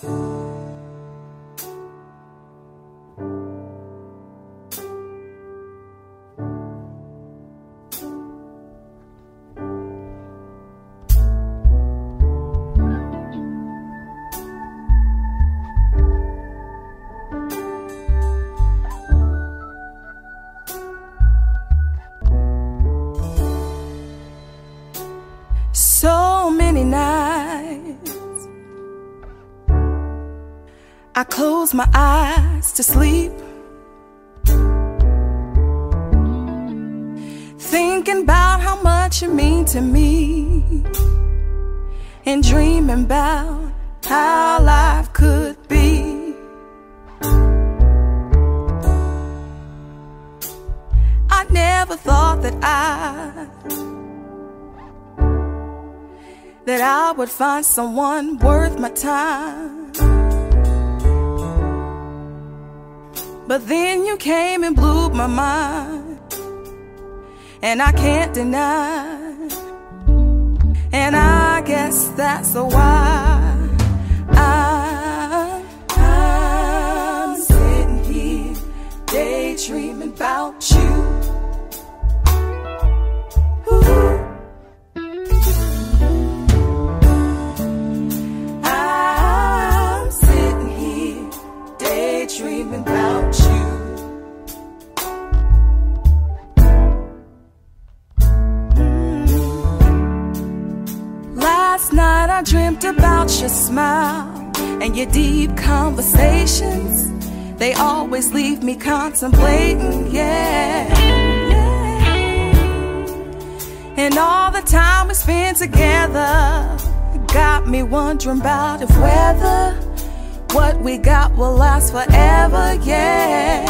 So I close my eyes to sleep. Thinking about how much you mean to me. And dreaming about how life could be. I never thought that I that I would find someone worth my time. But then you came and blew my mind, and I can't deny. And I guess that's the why I'm, I'm sitting here daydreaming about you. I dreamt about your smile and your deep conversations. They always leave me contemplating, yeah. And all the time we spend together got me wondering about if whether what we got will last forever, yeah.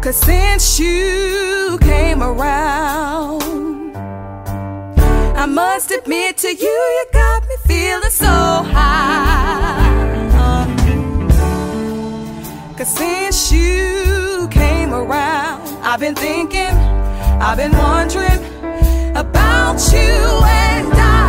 Cause since you came around, I must admit to you, you got me feeling so high. Cause since you came around, I've been thinking, I've been wondering about you and I.